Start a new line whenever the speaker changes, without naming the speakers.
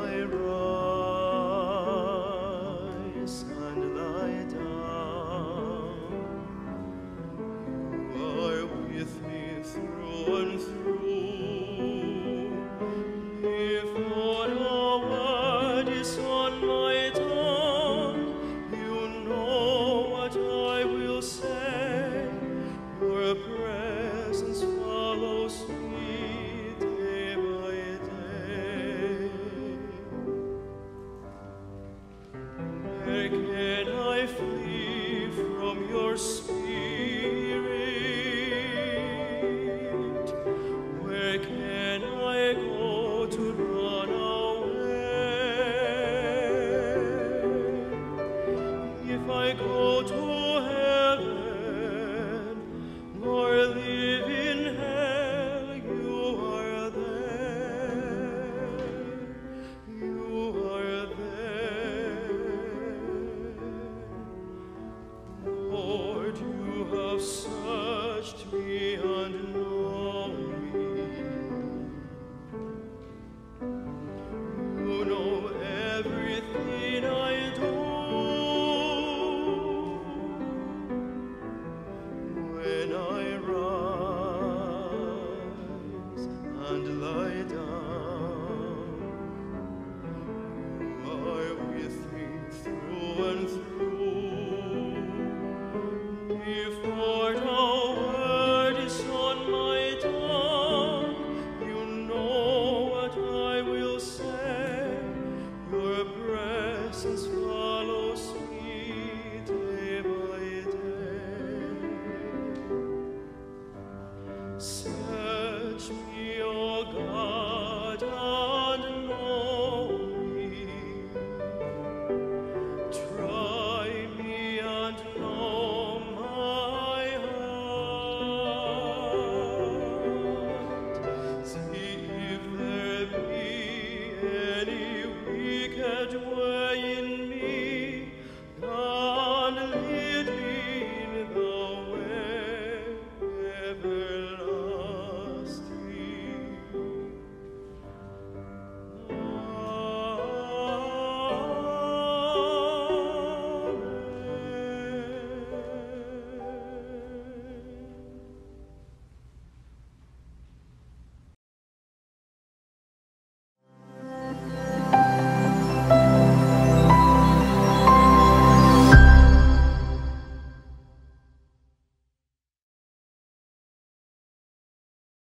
my road. go to dead